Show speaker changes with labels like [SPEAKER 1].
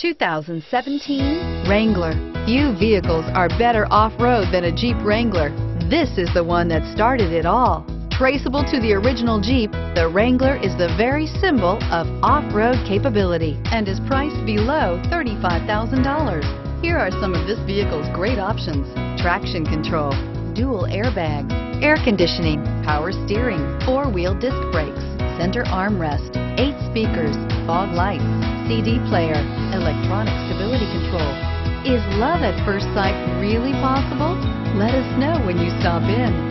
[SPEAKER 1] 2017 Wrangler. Few vehicles are better off-road than a Jeep Wrangler. This is the one that started it all. Traceable to the original Jeep, the Wrangler is the very symbol of off-road capability and is priced below $35,000. Here are some of this vehicle's great options. Traction control, dual airbags, air conditioning, power steering, four-wheel disc brakes, center armrest, eight speakers, fog lights, CD player, electronic stability control. Is love at first sight really possible? Let us know when you stop in.